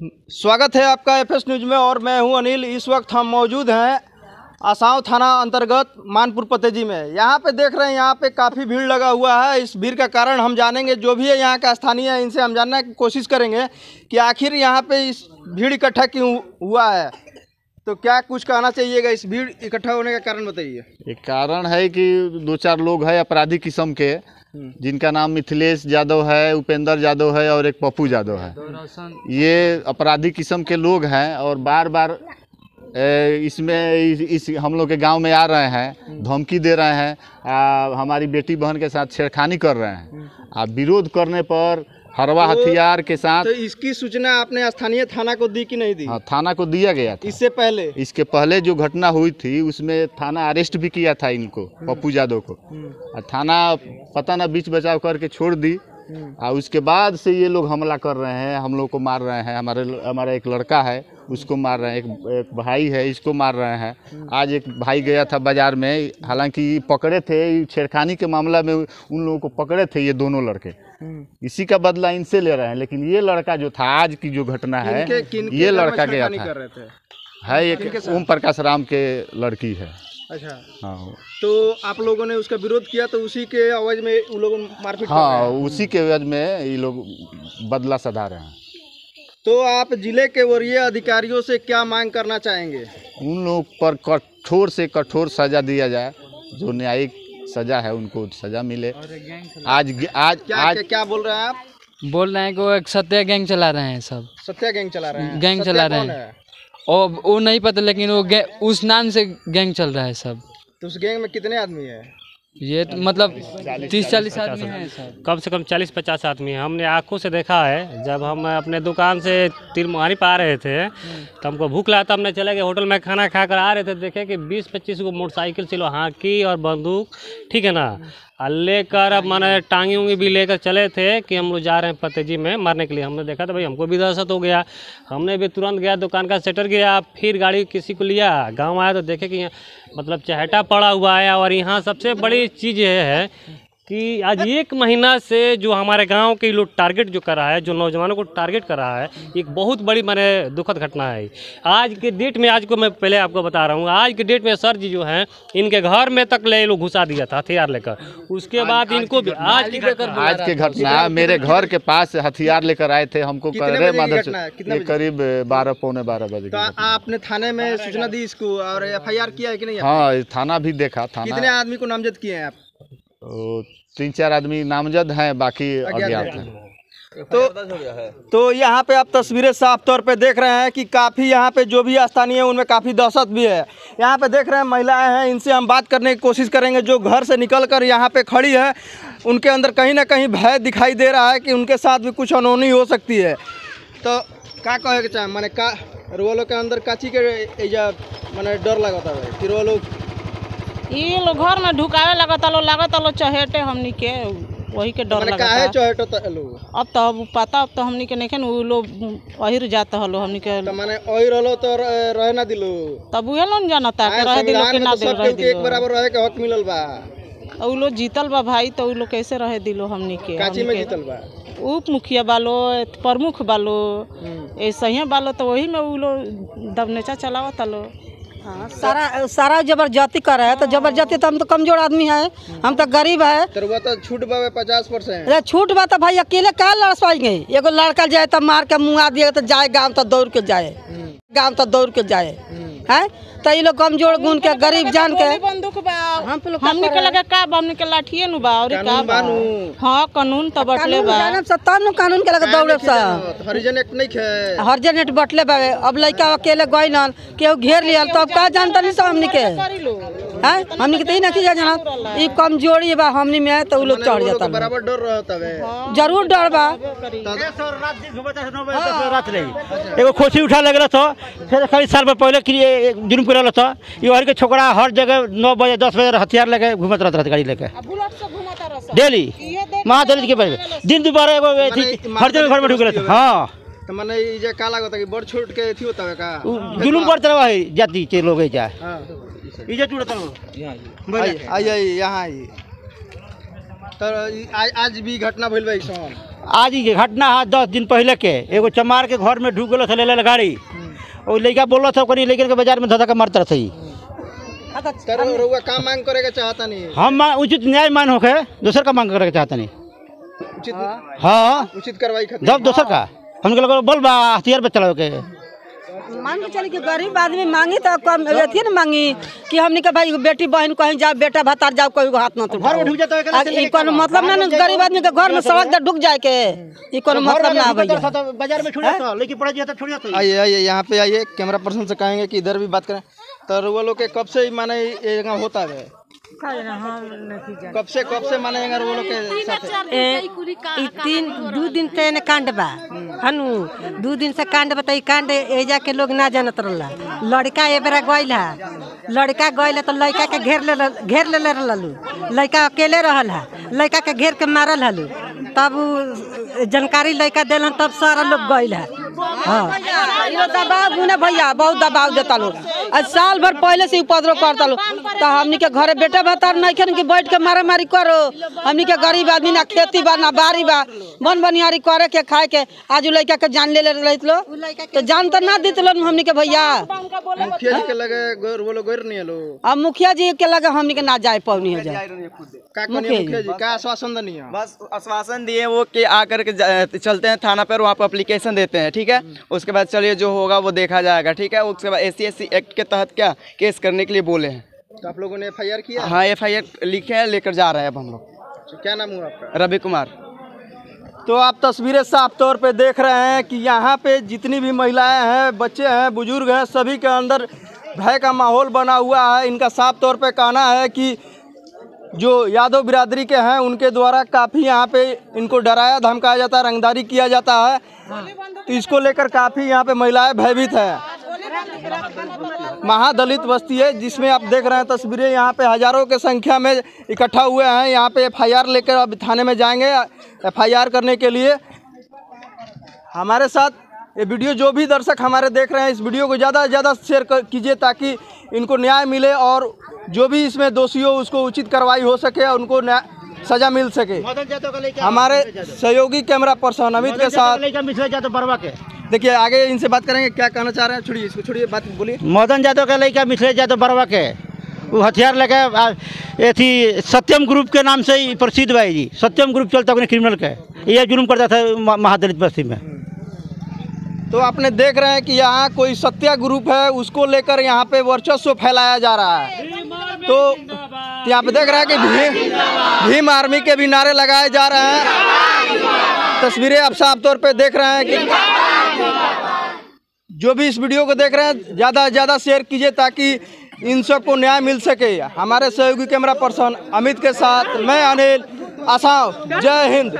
स्वागत है आपका एफ़ एस न्यूज़ में और मैं हूँ अनिल। इस वक्त हम मौजूद हैं आसाव थाना अंतर्गत मानपुर पतेजी में। यहाँ पे देख रहे हैं, यहाँ पे काफ़ी भीड़ लगा हुआ है। इस भीड़ का कारण हम जानेंगे, जो भी है यहाँ का स्थानीय है, इनसे हम जानने की कोशिश करेंगे कि आखिर यहाँ पे इस भीड़ इकट्ठा क्यों हुआ है। तो क्या कुछ कहना चाहिएगा इस भीड़ इकट्ठा होने का कारण बताइए। एक कारण है कि दो चार लोग हैं अपराधी किस्म के। जिनका नाम मिथिलेश यादव है उपेंद्र यादव है और एक पप्पू यादव है। ये अपराधी किस्म के लोग हैं और बार बार इसमें इस, इस हम लोग के गाँव में आ रहे हैं धमकी दे रहे हैं आ, हमारी बेटी बहन के साथ छेड़खानी कर रहे हैं। आ विरोध करने पर हरवा हथियार के साथ तो इसकी सूचना आपने स्थानीय थाना को दी कि नहीं दी? हाँ, थाना को दिया गया था। इससे पहले? इसके पहले जो घटना हुई थी उसमें थाना अरेस्ट भी किया था इनको पप्पू यादव को। और थाना पता ना बीच बचाव करके छोड़ दी। और उसके बाद से ये लोग हमला कर रहे हैं हम लोग को मार रहे हैं। हमारे हमारा एक लड़का है उसको मार रहे हैं। एक, एक भाई है इसको मार रहे हैं। आज एक भाई गया था बाज़ार में हालाँकि पकड़े थे छेड़खानी के मामला में उन लोगों को पकड़े थे ये दोनों लड़के। इसी का बदला इनसे ले रहे हैं लेकिन ये लड़का जो था आज की जो घटना है किनके- किनके ये लड़का गया था। है एक ओम प्रकाश राम के लड़की है। अच्छा। हाँ। तो आप लोगों ने उसका विरोध किया तो उसी के आवाज़ में उन लोगों मारपीट कर हाँ रहे उसी के वजह में ये लोग बदला सधा रहे हैं। तो आप ज़िले के वरीय अधिकारियों से क्या मांग करना चाहेंगे? उन लोग पर कठोर से कठोर सजा दिया जाए जो न्यायिक सजा है उनको सजा मिले। आज आज क्या आज क्या, क्या बोल रहे हैं आप? बोल रहे हैं कि वो एक सत्या गैंग चला रहे हैं सब। सत्या गैंग चला रहे हैं। गैंग चला रहे हैं। और वो नहीं पता लेकिन वो उस नाम से गैंग चल रहा है सब। तो उस गैंग में कितने आदमी है? ये तो मतलब तीस चालीस आदमी हैं कम से कम चालीस पचास आदमी हैं। हमने आँखों से देखा है जब हम अपने दुकान से तिरमारी पा आ रहे थे तो हमको भूख लगा था हमने चले गए होटल में खाना खा कर आ रहे थे देखे कि बीस पच्चीस को मोटरसाइकिल से लो हाँकी और बंदूक ठीक है ना? लेकर अब मैंने टांगी उंगी भी लेकर चले थे कि हम लोग जा रहे हैं पतेजी में मरने के लिए। हमने देखा था भाई, हमको भी दहशत हो गया। हमने भी तुरंत गया, दुकान का सेटर गया फिर गाड़ी किसी को लिया। गाँव आया तो देखे कि मतलब चहटा पड़ा हुआ है और यहाँ सबसे बड़ी चीज़ यह है कि आज एक महीना से जो हमारे गाँव के लोग टारगेट जो कर रहा है जो नौजवानों को टारगेट कर रहा है एक बहुत बड़ी मैंने दुखद घटना है आज के डेट में आज को मैं पहले आपको बता रहा हूँ आज के डेट में सर जी जो हैं इनके घर में तक ले लोग घुसा दिया था हथियार लेकर उसके बाद इनको भी आज की आज की घटना मेरे घर के पास हथियार लेकर आए थे हमको कर रहे मदद? कितने? करीब बारह पौने बारह बजे तो। आपने थाने में सूचना दी इसको और एफ़ आई आर किया है कि नहीं हाँ थाना भी देखा कितने थाना आदमी को नामजद किए हैं आप तीन चार आदमी नामजद हैं बाकी अज्ञात हैं। तो तो यहाँ पे आप तस्वीरें साफ़ तौर पे देख रहे हैं कि काफ़ी यहाँ पे जो भी स्थानीय है उनमें काफ़ी दहशत भी है। यहाँ पे देख रहे हैं महिलाएँ हैं इनसे हम बात करने की कोशिश करेंगे जो घर से निकल कर यहाँ पे खड़ी है उनके अंदर कहीं ना कहीं भय दिखाई दे रहा है कि उनके साथ भी कुछ अनहोनी हो सकती है। तो क्या कहे के चाहे? मैंने का रुआ लोग के अंदर काची के मैंने माने डर लगता है कि रुआ लोग ये लोग घर में ढुकावे लगता लो लगता लो चहेटे हमनी के वही के डर माने लगता। काहे चोहटो त लोग अब तो अब पता अब तो हमनी के नहीं उ लोग अहिर जाता हलो हमनी के तो माने ओई रहलो तो रह ना दिलो। तब उहे लोग जानता के रहे दिलो के ना तो सब रहे के एक बराबर रहे के हक मिलल बा। उ लोग जीतल बा भाई तो उ लोग कैसे रहे दिलो हमनी के काची में जीतल बा? उप मुखिया बालो प्रमुख बालो ऐसे ही बालो तो वही में उ लोग दबनेचा चलावत लो हाँ, सारा सारा ज़बरदस्ती कर रहे हैं तो ज़बरदस्ती तो हम तो कमज़ोर आदमी है हम तो गरीब है। तो तो छूट बा पचास परसेंट। अरे छूट बा तो भाई अकेले क्या लड़ पाएँगे एगो लड़का जाए तो मार के मुँह दिए तो जाए गाँव तो दौड़ के जाए। गाँव तो दौड़ के जाए। है? तो ये लोग कमज़ोर गुण के गरीब जान के। बंदूक हम पे लोग का हमनी के लगे का बा हमनी के लाठिए नु बा और का कानून बा? बानू। हाँ कानून तो बटले बा। जानब सब तब न कानून के लगे दौड़े सा। हरिजन एक नहीं खे। हरिजन एक बटले बा। अब लइका अकेले गई न केहू घेर लियल तब का जानतनी नहीं सब हमनी के है? हमनी के तो ही नहीं जाना ई कमज़ोरी बा हमनी में है तो लोग चढ़ जाता बराबर डर रहता है। ज़रूर डर बा। रात रही एगो खोसी उठा लगल था फिर कई साल में पहले कि ये जुर्म कर था ये हर के छोकरा हर जगह नौ बजे दस बजे हथियार लेके घूमत रहता गाड़ी लेके। डेली? महादलित के पहले दिन दोबारा एगो हर जगह घर में ढुक रहता हाँ। तो माने ई जे का लागत कि बड़ छोट के एथी होता का? जुलूम करते रहा है जाति के लोग जा हाँ। इजे आई आई आई यहाँ आई तो आज आज भी घटना भइल बा ऐसन आज ये घटना है दस दिन पहले के। एगो चमार के घर में ढुक गलो था ले गाड़ी। और लड़का बोलो था कहीं लेकिन के बाज़ार में धोधा के मारता रही तर रउआ का मांग करेगा चाहता नहीं हम मा- उचित न्याय मान होके दोसर का मांग करे के चाहता नहीं। उचित हाँ। उचित कार्रवाई जब दोसर का हम लोग बोल बा हथियार पे चलाओ के। मान के चली कि गरीब आदमी मांगी तो कम अथी न मांगी कि हमनी के भाई बेटी बहन कहीं जाओ बेटा भतार जाओ कोई हाथ न है, कोनो मतलब ना न गरीब आदमी के घर में सड़क ढुक जाए के ई कोनो मतलब ना भैया बाज़ार में छोड़ जाता लेकिन पड़ा जाता छोड़ जाता आइए आइए यहाँ पे आइए कैमरा पर्सन से कहेंगे कि इधर भी बात करें। तो रउआ लोग के कब से माने ये यहाँ होता है? कब से कब से माने यहाँ रउआ लोग के साथ तीन दू दिन से एने कांड बा। हनु दू दिन से कांड बताई, कांड एजा के लोग ना जानत रहला। लड़का ए बेरा गइल है। लड़का गइल तो लड़का के घेर ले घेर ले रहलू लड़का अकेले रहल है। लड़का के घेर के मारल हलू। तब जानकारी लड़का देलन तब सारा लोग गइल हा। हाँ। दबाव गुने भैया बहुत दबाव देता लोग। आज साल भर पहले से उपद्रव करता लोग। तो हमनी के घरे बेटा भतार नहीं खेन कि बैठ के मारा मारी करो। हमनी के गरीब आदमी ना खेती बा ना बारी बा। बन बनियारी करे के खाए के। आज लड़का के जान ले ले रहित लो। तो जान तो ना दित लोग हमनी के भैया। मुखिया जी के लगे गोर वो लोग गोर नहीं है लोग अब मुखिया जी के लगे हमनी के ना जाए पवनी हो जाए। मुखिया जी। का आश्वासन है? बस आश्वासन दिए वो कि आकर के चलते हैं थाना पर वहाँ पर अप्लीकेशन देते हैं ठीक है? उसके बाद चलिए जो होगा वो देखा जाएगा ठीक है? उसके बाद एस सी एक्ट के तहत क्या केस करने के लिए बोले हैं। तो आप लोगों ने एफ़ आई आर किया? हाँ एफ़ आई आर लिखे हैं लेकर जा रहे हैं अब हम लोग। तो क्या नाम हुआ आपका? रवि कुमार। तो आप तस्वीरें साफ़ तौर पे देख रहे हैं कि यहाँ पे जितनी भी महिलाएँ हैं बच्चे हैं बुज़ुर्ग हैं सभी के अंदर भय का माहौल बना हुआ है। इनका साफ़ तौर पे कहना है कि जो यादव बिरादरी के हैं, उनके द्वारा काफ़ी यहाँ पे इनको डराया, धमकाया जाता है, रंगदारी किया जाता है। तो इसको लेकर काफ़ी यहाँ पे महिलाएँ भयभीत हैं। महादलित बस्ती है, जिसमें आप देख रहे हैं तस्वीरें, यहाँ पे हज़ारों के संख्या में इकट्ठा हुए हैं। यहाँ पे एफआईआर लेकर अब थाने में जाएँगे, एफआईआर करने के लिए। हमारे साथ ये वीडियो जो भी दर्शक हमारे देख रहे हैं, इस वीडियो को ज़्यादा से ज़्यादा शेयर कीजिए ताकि इनको न्याय मिले और जो भी इसमें दोषी हो उसको उचित कार्रवाई हो सके और उनको सजा मिल सके। हमारे सहयोगी कैमरा पर्सन अमित के साथ मिश्रा जादव बरवा के। देखिए आगे इनसे बात करेंगे क्या कहना चाह रहे हैं छोड़िए इसको छोड़िए बात बोलिए। मदन यादव के लड़का मिश्रा यादव बरवा के। वो हथियार लेके एथी सत्यम ग्रुप के नाम से ही प्रसिद्ध बा जी। सत्यम ग्रुप चलता अपने क्रिमिनल के। ये जुर्म करता था महादलित बस्ती में। तो आपने देख रहे हैं कि यहाँ कोई सत्या ग्रुप है उसको लेकर यहाँ पे वर्चस्व फैलाया जा रहा है। तो यहाँ पे देख रहे हैं कि भीम भीम आर्मी के भी नारे लगाए जा रहे हैं। तस्वीरें आप साफ़ तौर पे देख रहे हैं कि जो भी इस वीडियो को देख रहे हैं, ज़्यादा से ज़्यादा शेयर कीजिए ताकि इन सबको न्याय मिल सके। हमारे सहयोगी कैमरा पर्सन अमित के साथ मैं अनिल, आसाम। जय हिंद।